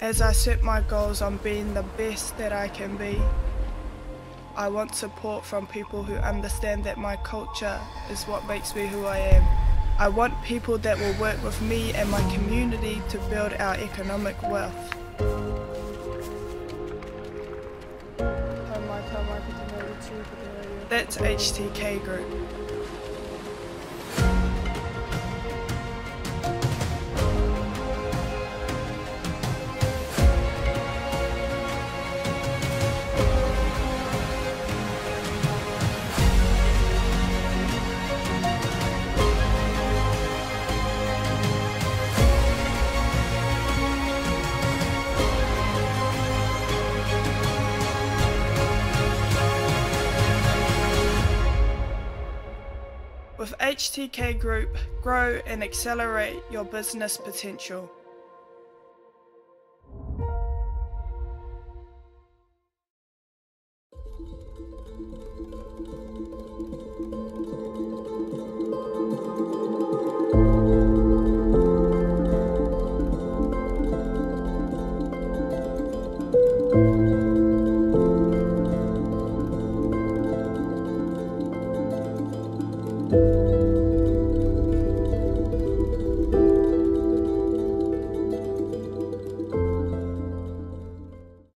As I set my goals on being the best that I can be, I want support from people who understand that my culture is what makes me who I am. I want people that will work with me and my community to build our economic wealth. That's HTK Group. With HTK Group, grow and accelerate your business potential.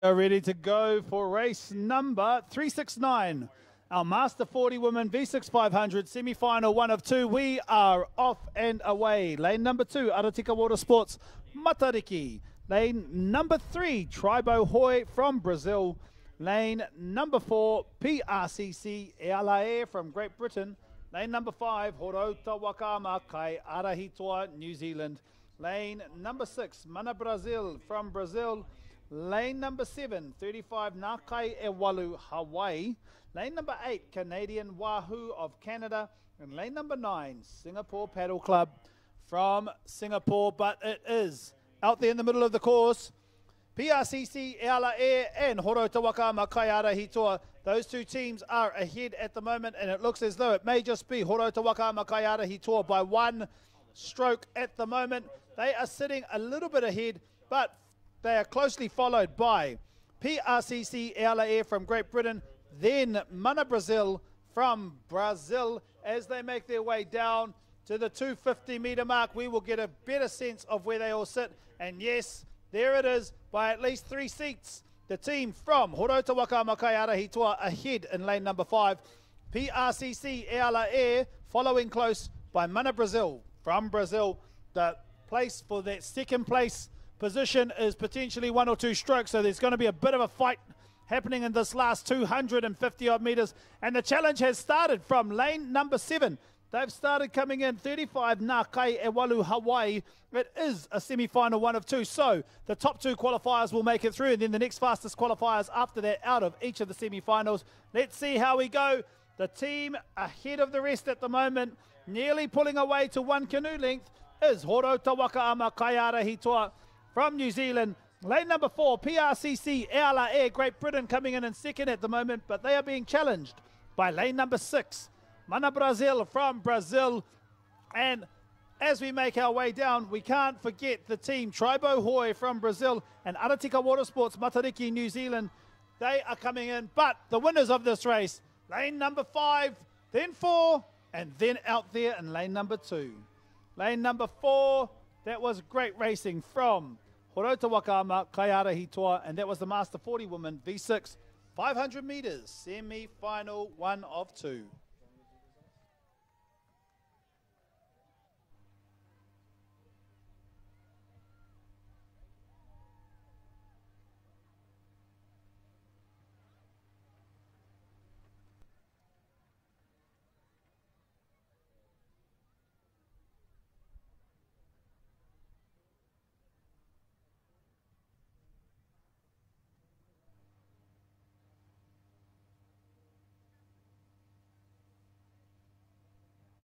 Are ready to go for race number 369. Our Master 40 Women V6 500 semi final one of two. We are off and away. Lane number two, Aratika Water Sports, Matariki. Lane number three, Tribo Hoi from Brazil. Lane number four, PRCC Ealae from Great Britain. Lane number five, Horota Wakama Kai Arahitoa, New Zealand. Lane number six, Mana Brazil from Brazil. Lane number seven, 35 Nakai Ewalu, Hawaii. Lane number eight, Canadian Wahoo of Canada. And lane number nine, Singapore Paddle Club from Singapore. But it is out there in the middle of the course. PRCC, Eala Air, and Horotawaka Makaiara Hitoa. Those two teams are ahead at the moment, and it looks as though it may just be Horotawaka Makaiara Hitoa by one stroke at the moment. They are sitting a little bit ahead, but they are closely followed by PRCC Air from Great Britain, then Mana Brazil from Brazil as they make their way down to the 250 meter mark. We will get a better sense of where they all sit. And yes, there it is by at least three seats. The team from Horotawaka Makaiara Hitoa ahead in lane number five. PRCC Air following close by Mana Brazil from Brazil. The place for that second place position is potentially one or two strokes, so there's going to be a bit of a fight happening in this last 250 odd meters. And the challenge has started from lane number seven. They've started coming in 35 Nakai Ewalu Hawaii. It is a semi final one of two. So the top two qualifiers will make it through, and then the next fastest qualifiers after that out of each of the semi finals. Let's see how we go. The team ahead of the rest at the moment, nearly pulling away to one canoe length, is Horo Tawaka Ama Kaiara Hitoa from New Zealand. Lane number four, PRCC Air Air, Great Britain coming in in second at the moment, but they are being challenged by lane number six, Mana Brazil from Brazil. And as we make our way down, we can't forget the team Tribo Hoi from Brazil and Aratika Watersports Matariki, New Zealand. They are coming in, but the winners of this race, lane number five, then four, and then out there in lane number two. Lane number four, that was great racing from Horota Wakama, Kaiara Hitoa, and that was the Master 40 woman V6, 500 metres, semi final one of two.